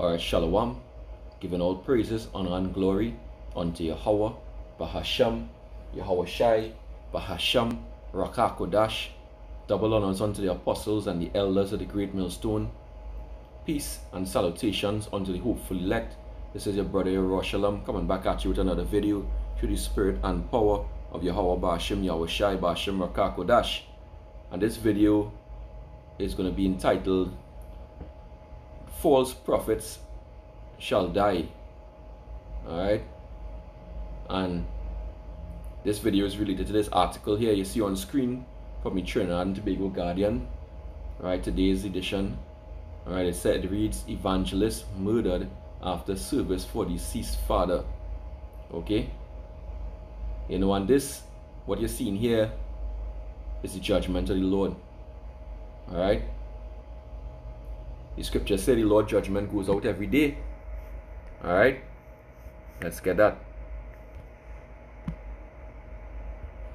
or Shalom, giving all praises, honor, and glory unto Yahweh, Bahasham, Yahweh Shai, Bahasham, Rakakodash, double honors unto the apostles and the elders of the great millstone, peace and salutations unto the hopeful elect. This is your brother Yerushalayim coming back at you with another video through the spirit and power of Yahweh Bahasham, Yahweh Shai, Bahasham, Rakakodash. And this video is going to be entitled False Prophets Shall Die. Alright? And this video is related to this article here you see on screen from the Trinidad and Tobago Guardian. Right, today's edition. Alright, it said it reads Evangelist murdered after service for deceased father. Okay? You know, and this, what you're seeing here, is the judgment of the Lord. Alright? The scripture said the Lord judgment goes out every day. Alright? Let's get that.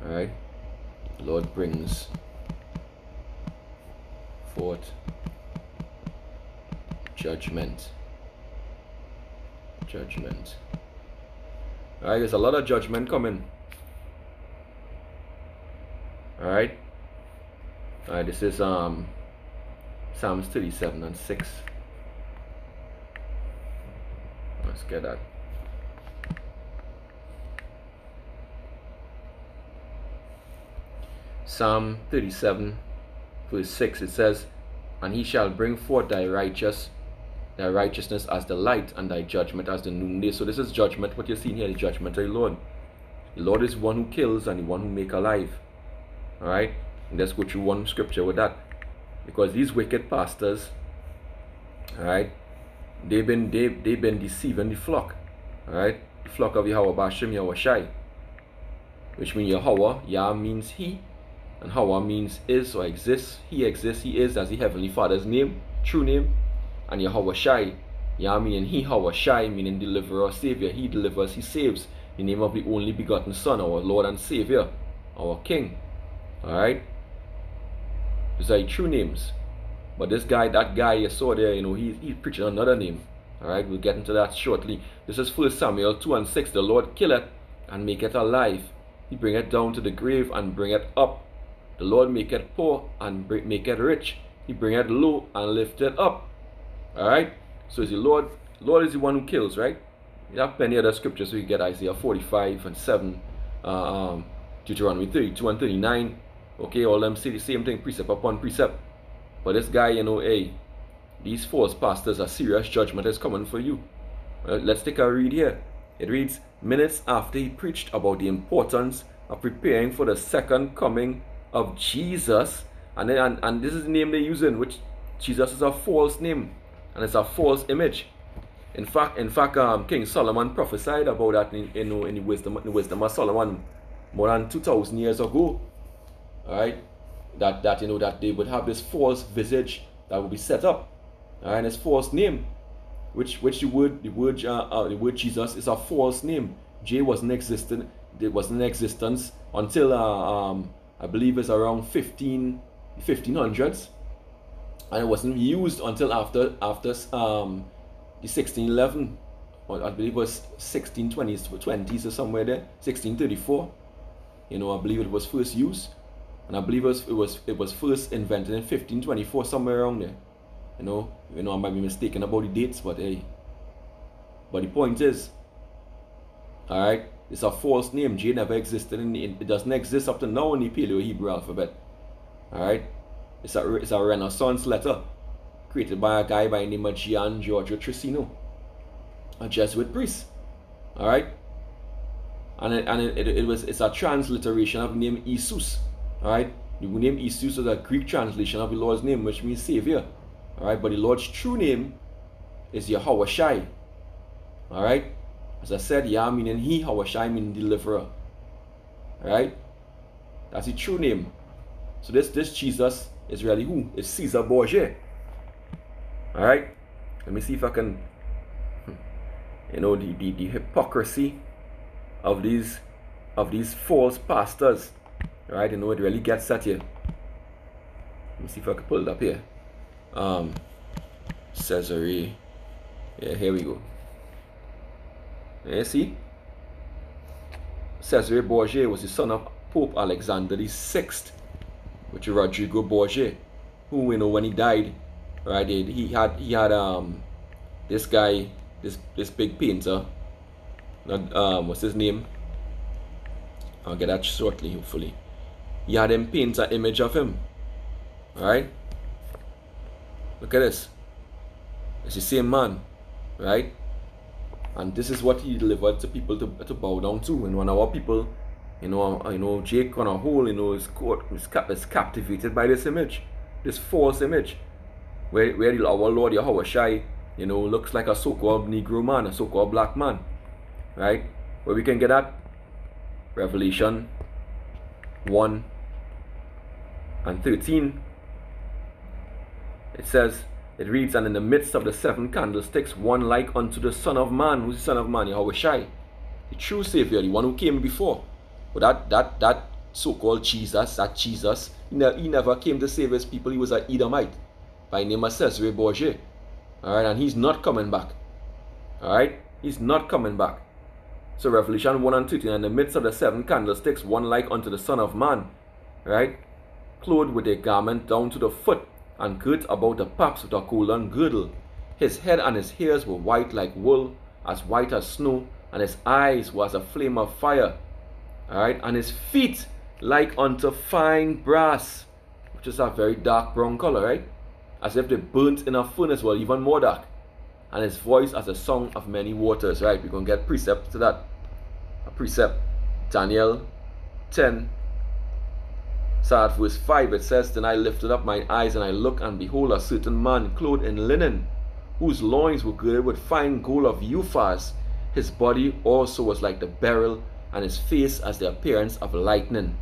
Alright? Lord brings forth judgment. Judgment. Alright, there's a lot of judgment coming. Alright? Alright, this is um Psalms 37 and 6. Let's get that. Psalm 37, verse 6, it says, And he shall bring forth thy righteous, thy righteousness as the light, and thy judgment as the noonday. So this is judgment, what you're seeing here, the judgment of the Lord. The Lord is one who kills and the one who make alive. Alright? Let's go through one scripture with that. Because these wicked pastors, alright, they've been they they've been deceiving the flock. Alright? The flock of Yahweh Bashim Yahweh Shai. Which means Yahweh, Yah means he, and Hawa means is or exists. He exists, he is as the Heavenly Father's name, true name. And Yahweh Shai, Yah meaning he, Hawa Shai meaning deliverer, savior. He delivers, he saves. The name of the only begotten Son, our Lord and Savior, our King. Alright? These are true names. But this guy, that guy you saw there, you know, he, he's preaching another name. Alright, we'll get into that shortly. This is 1 Samuel 2 and 6. The Lord killeth and make it alive. He bring it down to the grave and bring it up the Lord make it poor and make it rich. He bring it low and lift it up. Alright? So is the Lord, Lord is the one who kills, right? You have many other scriptures, you get Isaiah 45 and 7, uh, um, Deuteronomy 32 and 39. Okay, all them say the same thing, precept upon precept. But this guy, you know, hey, these false pastors, a serious judgment is coming for you. Uh, let's take a read here. It reads, minutes after he preached about the importance of preparing for the second coming of Jesus, and then and, and this is the name they're using, which Jesus is a false name and it's a false image. In fact, in fact, um, King Solomon prophesied about that in, in, in the wisdom, in the wisdom of Solomon more than two thousand years ago. Right, that that you know that they would have this false visage that would be set up, and this false name, which which the word the word uh, uh, the word Jesus is a false name. J wasn't existent. It wasn't in existence until uh, um, I believe it's around 15, 1500s. And it wasn't used until after after um, the 1611, or I believe it was 1620s, 20s or somewhere there, 1634. You know, I believe it was first used. And I believe it was, it was it was first invented in 1524, somewhere around there. You know, you know, I might be mistaken about the dates, but hey. But the point is, alright, it's a false name. J never existed in it doesn't exist up to now in the Paleo Hebrew alphabet. Alright? It's a it's a Renaissance letter created by a guy by the name of Gian Giorgio Trissino, a Jesuit priest. Alright? And it, and it, it, it, was it's a transliteration of the name Isus. Alright? The name Isus is a Greek translation of the Lord's name, which means Savior. Alright, but the Lord's true name is Yahweh Shai. Alright? As I said, Yah meaning he, Hawashai meaning deliverer. Alright? That's the true name. So this this Jesus is really who? It's Caesar Borgia. Alright? Let me see if I can hmm, you know the, the, the hypocrisy of these of these false pastors. Right? You know it really gets at you. Let me see if I can pull it up here. Um Caesarea Yeah, here we go. You see? Cesare Borgia was the son of Pope Alexander VI, which is Rodrigo Borgia, who you know when he died, right? He had he had um this guy, this this big painter. Um what's his name? I'll get that shortly, hopefully. Had him paint an image of him. Alright? Look at this. It's the same man. Right? And this is what he delivered to people to, to bow down to. And when our people, you know, uh, you know, Jake on a whole, you know, is caught, is, cap- is captivated by this image, this false image, where, where our Lord Yahweh Shai, you know, looks like a so-called Negro man, a so-called black man, right? Where we can get that Revelation 1 and 13. It says, it reads, And in the midst of the seven candlesticks, one like unto the Son of Man. Who's the Son of Man? Yahweh Shai. The true Savior, the one who came before. But that that that so-called Jesus, that Jesus, he, ne he, never came to save his people. He was an Edomite by name of Cesare Borgia. Alright, and he's not coming back. Alright? He's not coming back. So Revelation 1 and 2, in the midst of the seven candlesticks, one like unto the Son of Man. Right? Clothed with a garment down to the foot, and girt about the paps with a golden girdle. His head and his hairs were white like wool, as white as snow, and his eyes was a flame of fire. Alright, and his feet like unto fine brass, which is a very dark brown color, right? As if they burnt in a furnace, well, even more dark. And his voice as a song of many waters, right? We're gonna get precept to that. A precept. Daniel 10 so verse 5 it says, Then I lifted up my eyes and I looked, and behold, a certain man clothed in linen, whose loins were girded with fine gold of Uphaz. His body also was like the beryl, and his face as the appearance of lightning,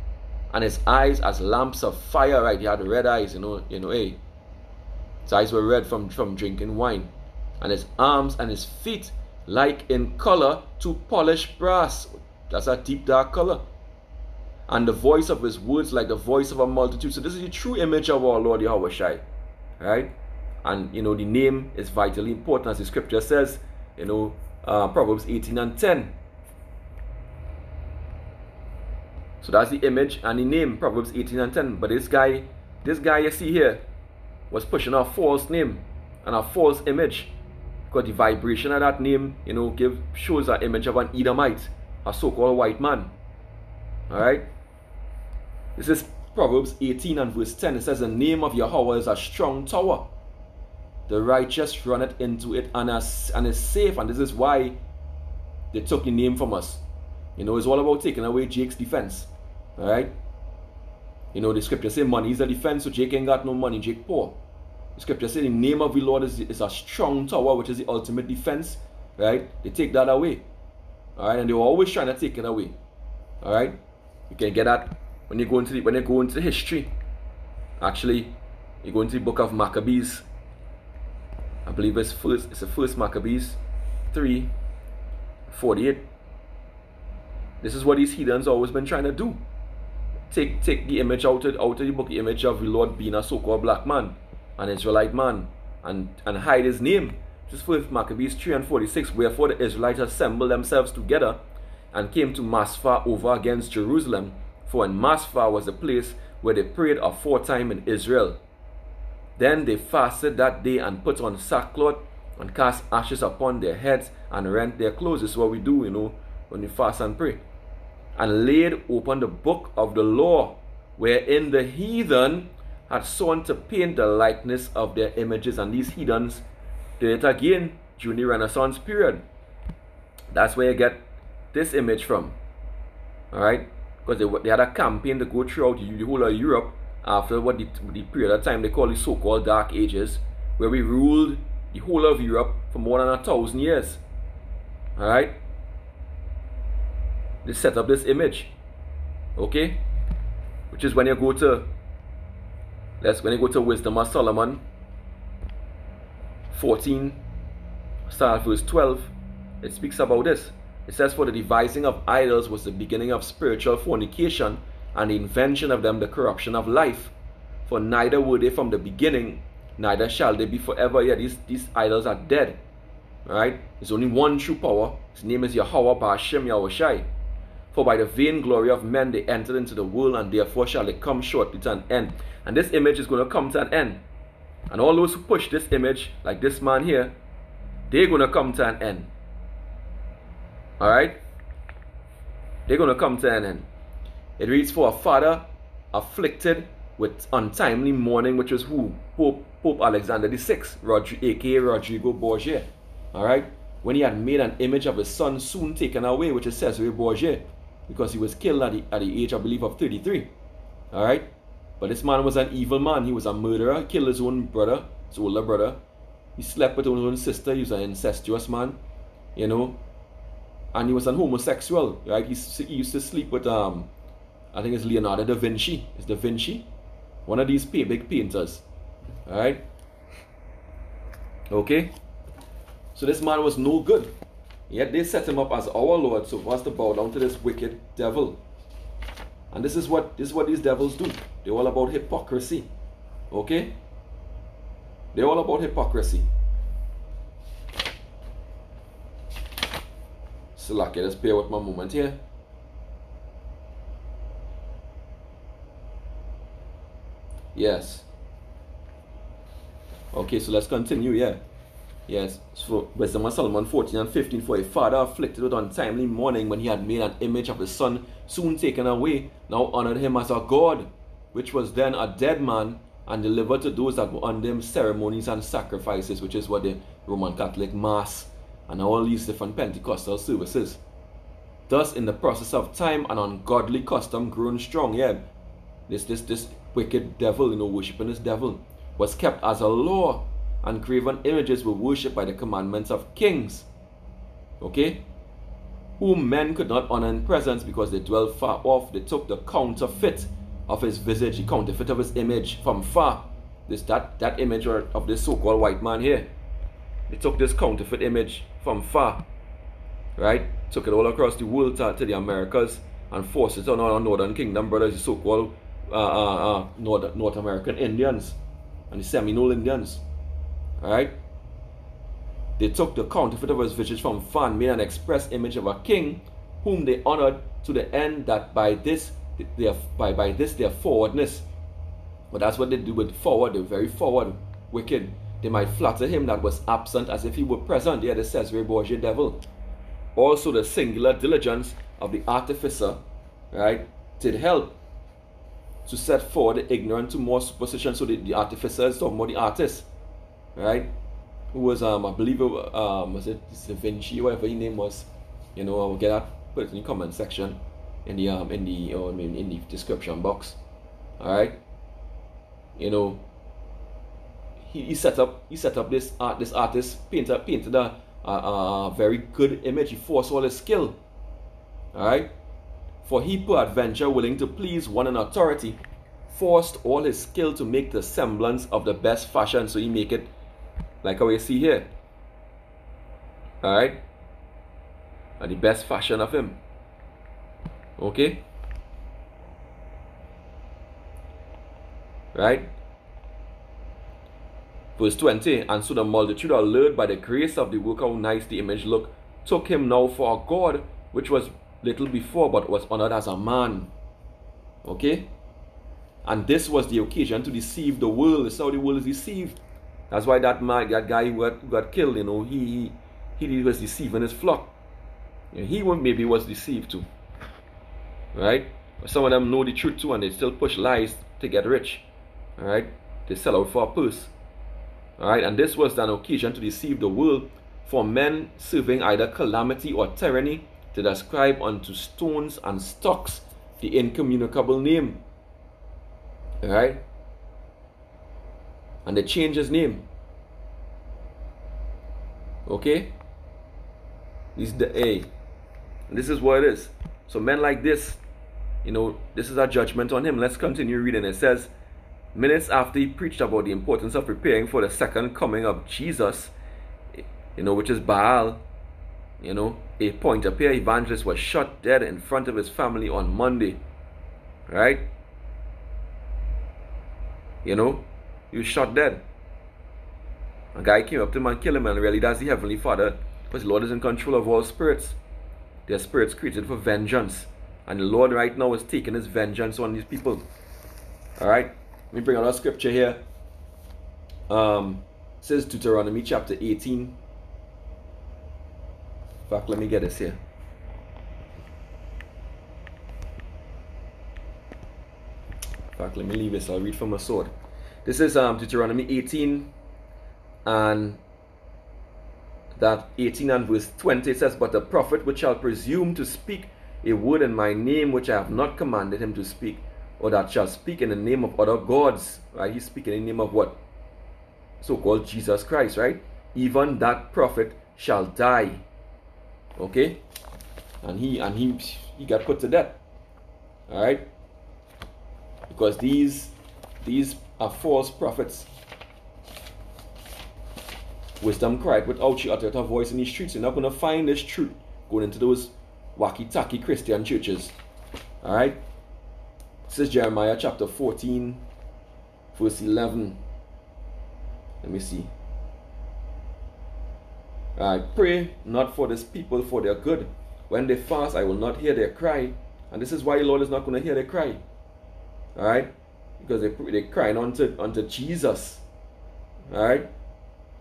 and his eyes as lamps of fire. Right, he had red eyes, you know, you know, hey. His eyes were red from, from drinking wine, and his arms and his feet like in color to polished brass. That's a deep dark color and the voice of his words like the voice of a multitude. So this is the true image of our Lord Yahweh Shai. Right? And you know the name is vitally important as the scripture says, you know, uh, Proverbs 18 and 10. So that's the image and the name, Proverbs 18 and 10. But this guy, this guy you see here, was pushing a false name and a false image. Because the vibration of that name, you know, give shows an image of an Edomite, a so-called white man. Alright? This is Proverbs 18 and verse 10. It says, The name of Yahweh is a strong tower. The righteous run it into it and, is, and is safe. And this is why they took the name from us. You know, it's all about taking away Jake's defense. Alright? You know, the scripture say money is a defense, so Jake ain't got no money, Jake poor. The scripture say the name of the Lord is, is a strong tower, which is the ultimate defense. Right? They take that away. Alright? And they were always trying to take it away. Alright? You can get that when you go into the, when you go into history. Actually, you go into the book of Maccabees. I believe it's first it's the first Maccabees 3 48. This is what these heathens always been trying to do. Take take the image out of, out of the book, the image of the Lord being a so-called black man, an Israelite man, and, and hide his name. This is Maccabees 3 and 46. Wherefore the Israelites assembled themselves together and came to Maspha over against Jerusalem for in was the place where they prayed aforetime in Israel. Then they fasted that day and put on sackcloth and cast ashes upon their heads and rent their clothes. This is what we do, you know, when we fast and pray. And laid open the book of the law, wherein the heathen had sworn to paint the likeness of their images. And these heathens did it again during the Renaissance period. That's where you get this image from. Alright? Because they, they had a campaign to go throughout the, whole of Europe after what the, the period of time they call the so-called Dark Ages, where we ruled the whole of Europe for more than a thousand years. Alright? They set up this image. Okay? Which is when you go to let's when you go to Wisdom of Solomon 14 start verse 12 it speaks about this it says, For the devising of idols was the beginning of spiritual fornication, and the invention of them the corruption of life. For neither were they from the beginning, neither shall they be forever. Yet these, these idols are dead. Right? There's only one true power. His name is Yahweh Ba'ashem Yahushai. For by the vain glory of men they entered into the world, and therefore shall they come shortly to an end. And this image is going to come to an end. And all those who push this image, like this man here, they're going to come to an end. Alright? They're going to come to an end. It reads, For a father afflicted with untimely mourning, which was who? Pope, Pope Alexander VI, Rodri, aka Rodrigo Borgia. Alright? When he had made an image of his son soon taken away, which is Cesare Borgia, because he was killed at the, at the age, I believe, of 33. Alright? But this man was an evil man. He was a murderer. Killed his own brother, his older brother. He slept with his own sister. He was an incestuous man, you know. And he was an homosexual, right? He, he used to sleep with, um, I think it's Leonardo da Vinci. It's da Vinci. One of these big painters. Alright? Okay? So this man was no good. Yet they set him up as our Lord, so for us to bow down to this wicked devil. And this is what this is what these devils do. They're all about hypocrisy. Okay? They're all about hypocrisy. So lucky, let's bear with my moment here. Yes. Okay, so let's continue, yeah. Yes, so Wisdom of Solomon 14 and 15 For a father afflicted with untimely mourning when he had made an image of his son soon taken away, now honored him as a god, which was then a dead man, and delivered to those that were under him ceremonies and sacrifices, which is what the Roman Catholic Mass and all these different Pentecostal services. Thus, in the process of time, an ungodly custom grown strong, yeah. This this this wicked devil, you know, worshiping this devil, was kept as a law and graven images were worshipped by the commandments of kings. Okay? Whom men could not honor in presence because they dwelt far off. They took the counterfeit of his visage, the counterfeit of his image from far. This that that image of this so-called white man here. They took this counterfeit image from far. Right? Took it all across the world to, to the Americas and forced it on our northern kingdom brothers, the so-called uh, uh, uh, North, North American Indians and the Seminole Indians. Alright? They took the counterfeit of his visage from fan, made an express image of a king, whom they honored to the end that by this their by, by this their forwardness. But that's what they do with forward, they're very forward, wicked. They might flatter him that was absent as if he were present. Yeah, the Cesare Borgia devil. Also the singular diligence of the artificer, right, did help to set forward the ignorant to more superstition. So the, the artificer is talking about the artist right? Who was um I believe it um was it Da Vinci whatever his name was. You know, I'll get that put it in the comment section in the um in the or I mean in the description box. Alright? You know he, he set up he set up this art this artist painter painted a, a, a very good image. He forced all his skill. Alright? For he peradventure willing to please one in authority, forced all his skill to make the semblance of the best fashion, so he make it like how you see here. Alright? And the best fashion of him. Okay? Right? Verse 20 And so the multitude, allured by the grace of the work, how nice the image looked, took him now for a god, which was little before, but was honored as a man. Okay? And this was the occasion to deceive the world. This is how the world is deceived. That's why that man, that guy who got, got killed, you know, he, he, was deceiving his flock. And he maybe was deceived too. Right? Some of them know the truth too and they still push lies to get rich. Alright? They sell out for a purse. Alright? And this was an occasion to deceive the world for men serving either calamity or tyranny to ascribe unto stones and stocks the incommunicable name. Alright? and they change his name. Okay? He's the A. This is what it is. So men like this, you know, this is a judgment on him. Let's continue reading. It says, minutes after he preached about the importance of preparing for the second coming of Jesus, you know, which is Baal, you know, a point here, evangelist was shot dead in front of his family on Monday. Right? You know, he was shot dead. A guy came up to him and killed him, and really that's the Heavenly Father, because the Lord is in control of all spirits. Their spirits created for vengeance. And the Lord right now is taking his vengeance on these people. Alright? Let me bring another scripture here. Um says Deuteronomy chapter 18. In fact, let me get this here. In fact, let me leave this. I'll read from a sword. This is um, Deuteronomy 18 and that 18 and verse 20 it says, But the prophet which shall presume to speak a word in my name which I have not commanded him to speak, or that shall speak in the name of other gods, right? He's speaking in the name of what? So-called Jesus Christ, right? Even that prophet shall die. Okay? And he and he he got put to death. Alright? Because these these are false prophets. Wisdom cried without she uttered her voice in the streets. You're not gonna find this truth going into those wacky tacky Christian churches. Alright? Is Jeremiah chapter 14, verse 11. Let me see. I pray not for this people for their good. When they fast, I will not hear their cry. And this is why the Lord is not going to hear their cry. Alright? Because they, they're crying unto, unto Jesus. Alright?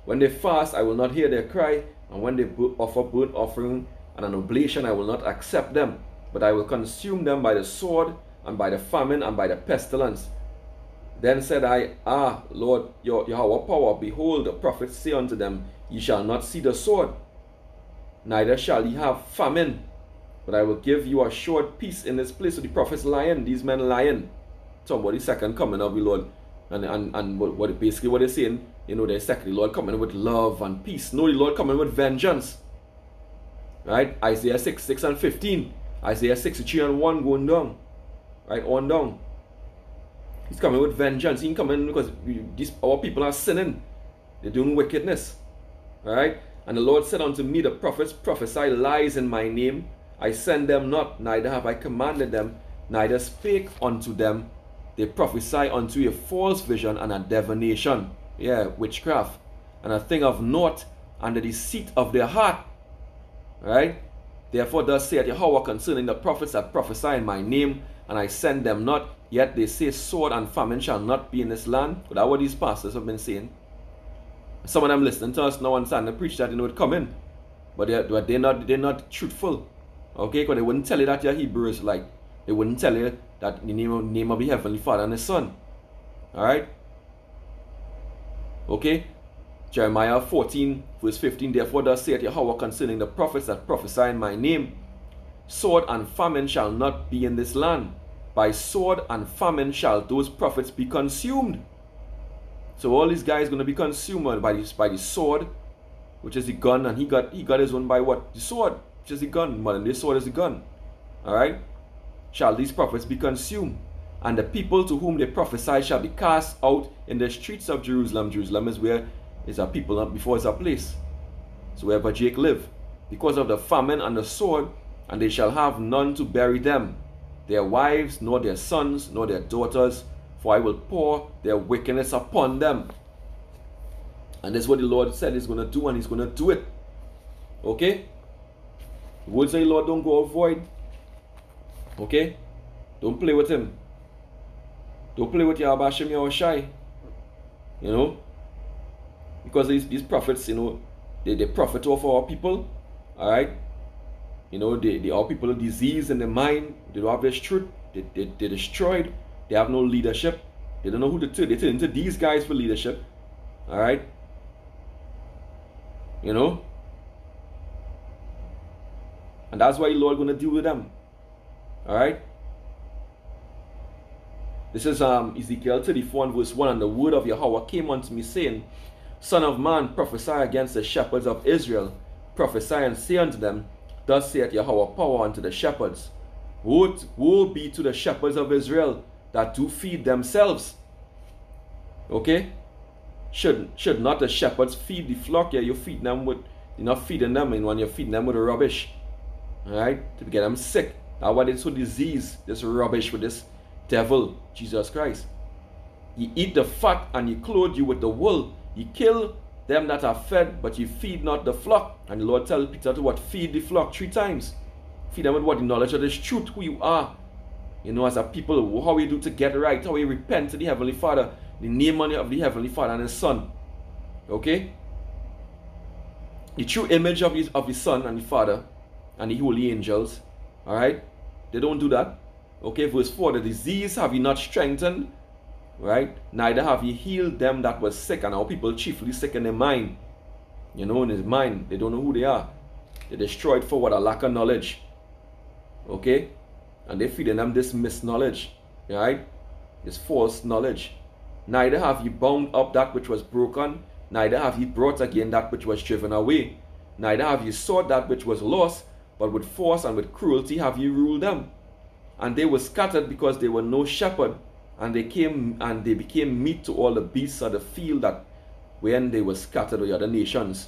When they fast, I will not hear their cry. And when they offer burnt offering and an oblation, I will not accept them. But I will consume them by the sword and by the famine and by the pestilence. Then said I, Ah, Lord, your Yahweh power, behold, the prophets say unto them, Ye shall not see the sword, neither shall ye have famine, but I will give you a short peace in this place. So the prophets lying, these men lying. Somebody second coming of the Lord. And and, and what, what basically what they're saying, you know, they're second the Lord coming with love and peace. No, the Lord coming with vengeance. Right? Isaiah 6, 6 and 15. Isaiah 63 and 1 going down. Right, on down. He's coming with vengeance. He's coming because these our people are sinning. They're doing wickedness. Alright? And the Lord said unto me, The prophets prophesy lies in my name. I send them not, neither have I commanded them, neither spake unto them. They prophesy unto a false vision and a divination. Yeah, witchcraft. And a thing of naught and the deceit of their heart. Right? Therefore, thus saith Yahweh concerning the prophets that prophesy in my name, and I send them not, Yet they say sword and famine shall not be in this land. But that's what these pastors have been saying. Some of them listening to us now and starting to preach that they know it coming. But they're, they're not they're not truthful. Okay, because they wouldn't tell you that your Hebrew is like. They wouldn't tell you that the name of, name of the Heavenly Father and His Son. Alright? Okay? Jeremiah 14, verse 15. Therefore, thus saith Yahweh concerning the prophets that prophesy in my name Sword and famine shall not be in this land by sword and famine shall those prophets be consumed. So all these guys going to be consumed by this by the sword, which is the gun, and he got he got his own by what? The sword, which is the gun. But this sword is the gun. Alright? Shall these prophets be consumed? And the people to whom they prophesy shall be cast out in the streets of Jerusalem. Jerusalem is where is a people not before it's a place. So wherever Jake live. Because of the famine and the sword, and they shall have none to bury them their wives, nor their sons, nor their daughters, for I will pour their wickedness upon them. And that's what the Lord said He's going to do, and He's going to do it. Okay? The words say, Lord, don't go avoid. Okay? Don't play with Him. Don't play with Yahweh Hashem Yahushai. You know? Because these, these prophets, you know, they, they profit off our people. Alright? You know, they, they are people of disease in their mind. They don't have this truth. They, they, they're destroyed. They have no leadership. They don't know who to turn. They turn into these guys for leadership. All right? You know? And that's why the Lord going to deal with them. All right? This is um, Ezekiel 34 and verse 1. And the word of Yahweh came unto me, saying, Son of man, prophesy against the shepherds of Israel. Prophesy and say unto them, Thus saith Yahweh power unto the shepherds. Woe, woe be to the shepherds of Israel that do feed themselves. Okay? Should should not the shepherds feed the flock? Yeah, you feed them with you're not feeding them and when you're feeding them with rubbish. Alright? To get them sick. That's why they so disease, this rubbish with this devil, Jesus Christ. You eat the fat and you clothe you with the wool. You kill them that are fed, but ye feed not the flock. And the Lord tell Peter to what? Feed the flock three times. Feed them with what? The knowledge of this truth, who you are. You know, as a people, how we do to get right, how we repent to the Heavenly Father, the name of the Heavenly Father and His Son. Okay? The true image of His, of his Son and the Father and the holy angels. Alright? They don't do that. Okay, verse 4 The disease have ye not strengthened, right? Neither have ye healed them that were sick, and our people chiefly sick in their mind. You know, in his mind, they don't know who they are. They're destroyed for what a lack of knowledge. Okay? And they're feeding them this misknowledge, right? This false knowledge. Neither have ye bound up that which was broken, neither have ye brought again that which was driven away. Neither have ye sought that which was lost, but with force and with cruelty have ye ruled them. And they were scattered because they were no shepherd, and they came and they became meat to all the beasts of the field that when they were scattered with other nations.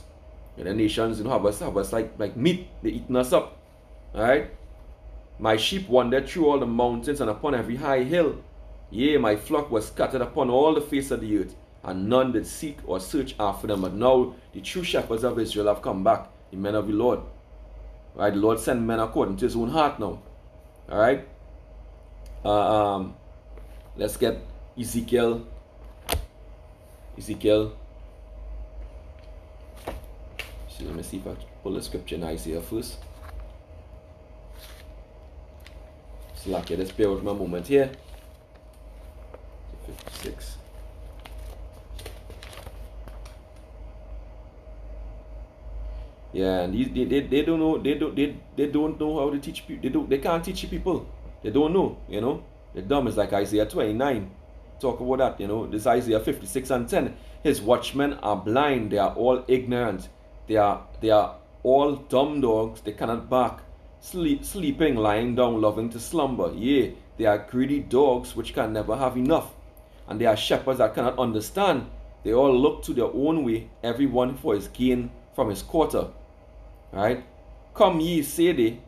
The nations, you know, have us, have us like, like meat, they eating us up. Alright? My sheep wandered through all the mountains and upon every high hill. Yea, my flock was scattered upon all the face of the earth, and none did seek or search after them. But now the true shepherds of Israel have come back, the men of the Lord. Right? The Lord sent men according to his own heart now. Alright? Uh, um, let's get Ezekiel. Ezekiel. So let me see if I pull the scripture in Isaiah first. So okay, let's bear with my moment here. 56. Yeah, and these, they, they, they don't know they don't they, they don't know how to teach people. They don't they can't teach people. They don't know, you know. The dumb is like Isaiah 29. Talk about that, you know. This Isaiah 56 and 10. His watchmen are blind, they are all ignorant. They are they are all dumb dogs, they cannot bark. Sleep, sleeping, lying down, loving to slumber. Yea, they are greedy dogs which can never have enough. And they are shepherds that cannot understand. They all look to their own way, every one for his gain from his quarter. Right? Come ye, say they.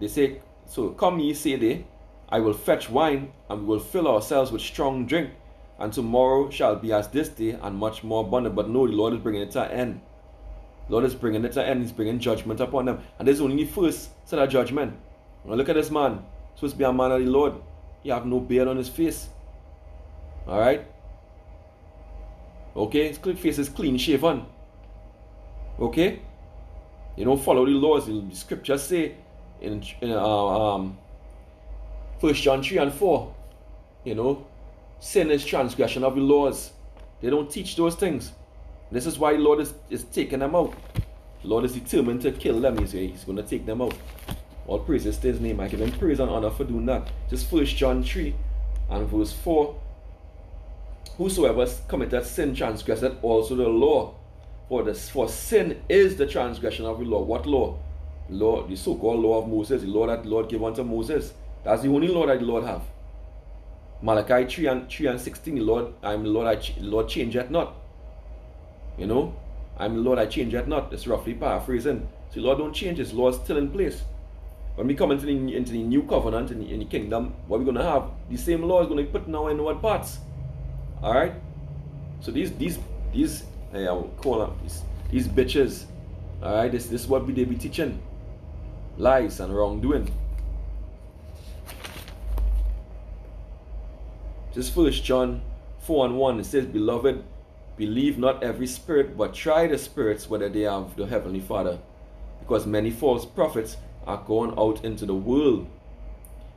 They say, so come ye, say they, I will fetch wine, and we will fill ourselves with strong drink, and tomorrow shall be as this day, and much more abundant. But no, the Lord is bringing it to an end. The Lord is bringing it to an end. He's bringing judgment upon them. And this is only the first set of judgment. Now look at this man. Supposed to be a man of the Lord. He have no beard on his face. Alright? Okay? His face is clean shaven. Okay? You don't follow the laws. The scriptures say in, in uh, um, First John 3 and 4, you know, sin is transgression of the laws. They don't teach those things. This is why the Lord is, is taking them out. The Lord is determined to kill them. He's, he's going to take them out. All praises to his name. I give him praise and honor for doing that. Just First John 3 and verse 4. Whosoever committed sin transgressed also the law. For this for sin is the transgression of the law. What law? Law, the so-called law of Moses, the law that the Lord gave unto Moses. That's the only law that the Lord have. Malachi 3 and 3 and 16, the Lord, I'm the Lord, I ch- Lord change it not. You know? I'm the Lord, I change it not. It's roughly paraphrasing. So the Lord don't change, his law is still in place. When we come into the, into the new covenant in the, in the kingdom, what we're going to have, the same law is going to be put now in what parts? Alright? So these, these, these, I will call them, these, these bitches, alright? This, this is what we they be teaching. Lies and wrongdoing. Just First John 4 and 1, it says, Beloved, believe not every spirit, but try the spirits whether they have the Heavenly Father. Because many false prophets are gone out into the world.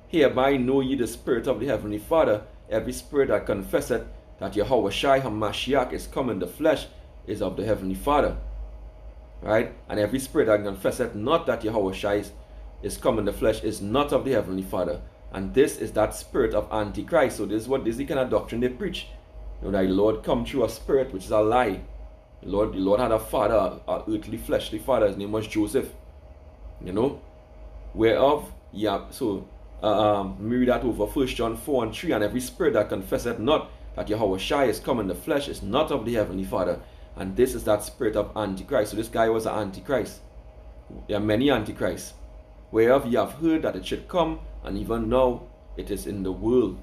Hereby know ye the Spirit of the Heavenly Father. Every spirit that confesseth that Yahweh Shai HaMashiach is come in the flesh is of the Heavenly Father. Right? And every spirit that confesseth not that Yahweh Shai is come in the flesh is not of the Heavenly Father. And this is that spirit of Antichrist. So this is what this is the kind of doctrine they preach. You know, that the Lord come through a spirit which is a lie. The Lord, the Lord had a father, a earthly, fleshly father. His name was Joseph. You know, whereof, yeah. So, uh, um, read that over First John four and three. And every spirit that confesseth not that Yahweh Shai is come in the flesh is not of the heavenly Father. And this is that spirit of Antichrist. So this guy was an Antichrist. There are many Antichrists. Whereof ye have heard that it should come, and even now it is in the world.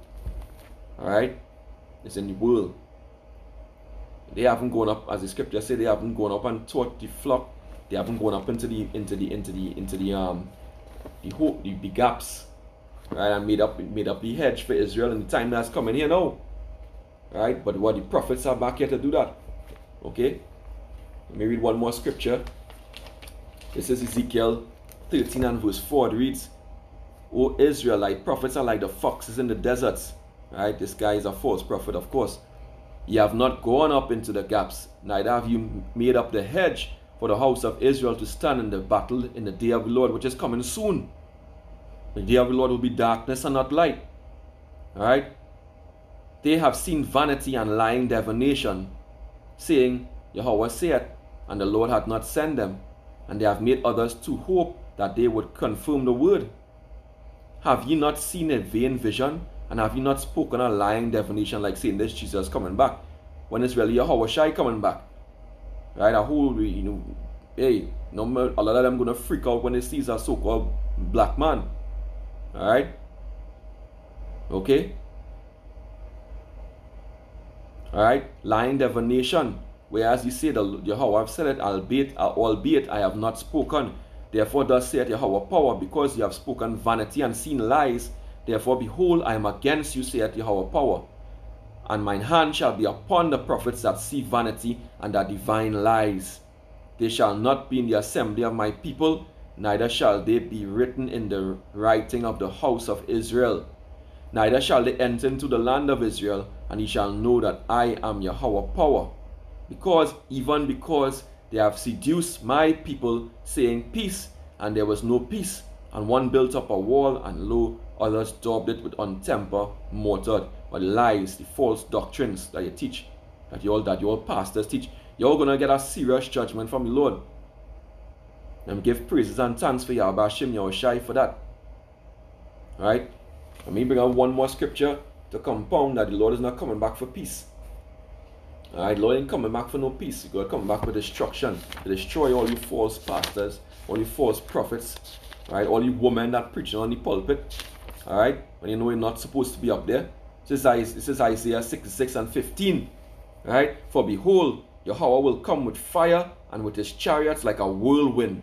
Alright? It's in the world. They haven't gone up, as the scripture say, they haven't gone up and taught the flock. They haven't gone up into the into the into the into the um the hope the, gaps. Right, and made up made up the hedge for Israel in the time that's coming here now. Right? But what the prophets are back here to do that. Okay? Let me read one more scripture. This is Ezekiel 13 and verse 4. It reads, O Israelite, prophets are like the foxes in the deserts. Right? This guy is a false prophet, of course. Ye have not gone up into the gaps, neither have you made up the hedge for the house of Israel to stand in the battle in the day of the Lord, which is coming soon. The day of the Lord will be darkness and not light. Alright? They have seen vanity and lying divination, saying, Yahweh saith, and the Lord hath not sent them. And they have made others to hope that they would confirm the word. Have ye not seen a vain vision? And have you not spoken a lying divination like saying this Jesus coming back? When it's really Yahweh Shai coming back. Right? A whole, you know, hey, no, a lot of them gonna freak out when they see a so-called black man. Alright? Okay? Alright? Lying divination. Whereas you say the Yahweh have said it, albeit, albeit I have not spoken. Therefore thus saith Yahweh power, because you have spoken vanity and seen lies, Therefore, behold, I am against you, saith Yahweh power. And mine hand shall be upon the prophets that see vanity and that divine lies. They shall not be in the assembly of my people, neither shall they be written in the writing of the house of Israel. Neither shall they enter into the land of Israel, and ye shall know that I am Yahweh power. Because, even because they have seduced my people, saying peace, and there was no peace, and one built up a wall, and lo, Others daubed it with untemper, mortar, but the lies, the false doctrines that you teach, that you all that your pastors teach. You're all gonna get a serious judgment from the Lord. And give praises and thanks for Yahweh Hashem Yahushai for that. Alright? Let me bring out one more scripture to compound that the Lord is not coming back for peace. Alright, Lord ain't coming back for no peace. To come back for destruction. To destroy all you false pastors, all you false prophets, right? All you women that preaching on the pulpit, Alright? When you know you're not supposed to be up there. This is Isaiah 66 and 15. Right? For behold, Yahweh will come with fire and with his chariots like a whirlwind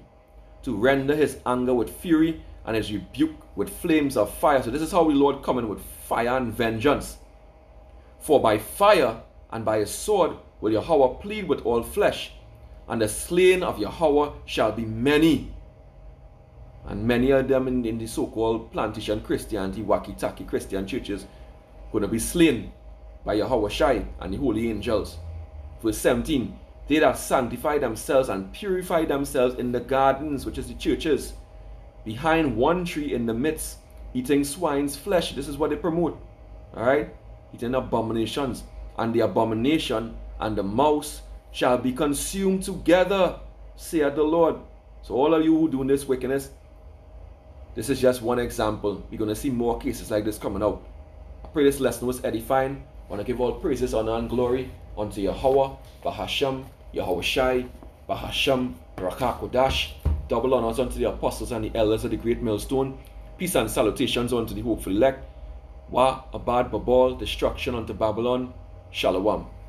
to render his anger with fury and his rebuke with flames of fire. So this is how the Lord coming with fire and vengeance. For by fire and by his sword will Yahweh plead with all flesh, and the slain of Yahweh shall be many. And many of them in, in the so-called plantation Christianity, wacky-tacky Christian churches, going to be slain by Yahweh Shai and the holy angels. Verse 17, they that sanctify themselves and purify themselves in the gardens, which is the churches, behind one tree in the midst, eating swine's flesh. This is what they promote. Alright? Eating abominations. And the abomination and the mouse shall be consumed together, saith the Lord. So all of you who do this wickedness, this is just one example. We're going to see more cases like this coming out. I pray this lesson was edifying. I want to give all praises, honor, and glory unto Yahweh, Bahasham, Yahweh Shai, Bahasham, Rakakodash. Double honors unto the apostles and the elders of the great millstone. Peace and salutations unto the hopeful elect. Wa, Abad, Babal, destruction unto Babylon. Shalom.